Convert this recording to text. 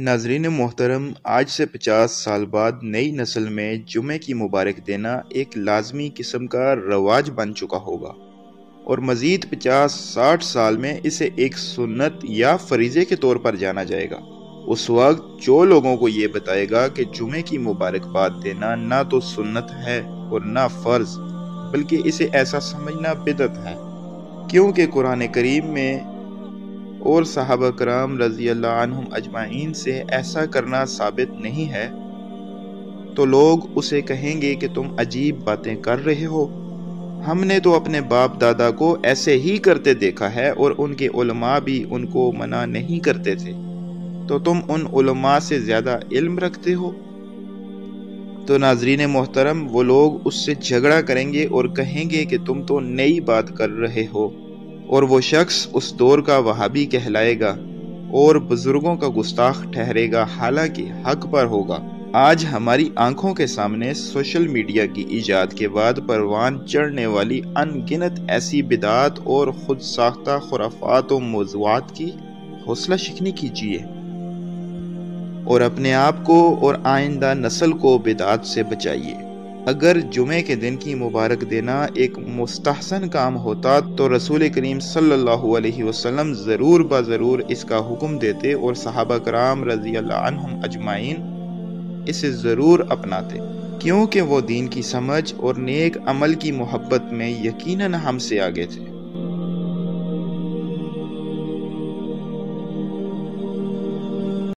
नाजरीन मोहतरम, आज से 50 साल बाद नई नस्ल में जुमे की मुबारक देना एक लाजमी किस्म का रवाज बन चुका होगा। और मज़ीद 50-60 साल में इसे एक सुन्नत या फरीज़े के तौर पर जाना जाएगा। उस वक्त जो लोगों को ये बताएगा कि जुमे की मुबारकबाद देना ना तो सुन्नत है और ना फ़र्ज़, बल्कि इसे ऐसा समझना बिदत है। क्योंकि कुरान करीम में और साहब कराम रज़ी अल्लाह अजमाइन से ऐसा करना साबित नहीं है तो लोग उसे कहेंगे कि तुम अजीब बातें कर रहे हो। हमने तो अपने बाप दादा को ऐसे ही करते देखा है और उनके उलमा भी उनको मना नहीं करते थे। तो तुम उन उलमा से ज़्यादा इल्म रखते हो? तो नाजरीन मोहतरम, वो लोग उससे झगड़ा करेंगे और कहेंगे कि तुम तो नई बात कर रहे हो। और वो शख्स उस दौर का वहाबी कहलाएगा और बुज़ुर्गों का गुस्ताख ठहरेगा, हालाँकि हक पर होगा। आज हमारी आँखों के सामने सोशल मीडिया की ईजाद के बाद परवान चढ़ने वाली अनगिनत ऐसी बिदात और खुद साख्ता खुराफात और मौजूद की हौसला शिकनी कीजिए। और अपने आप को और आइंदा नस्ल को बिदात से बचाइए। अगर जुमे के दिन की मुबारक देना एक मुस्तहसन काम होता तो रसूल करीम सल्लल्लाहु अलैहि वसल्लम ज़रूर ब ज़रूर इसका हुक्म देते और सहाबा कराम रज़ी अजमाइन इसे ज़रूर अपनाते। क्योंकि वो दीन की समझ और नेक अमल की मोहब्बत में यकीनन हमसे आगे थे।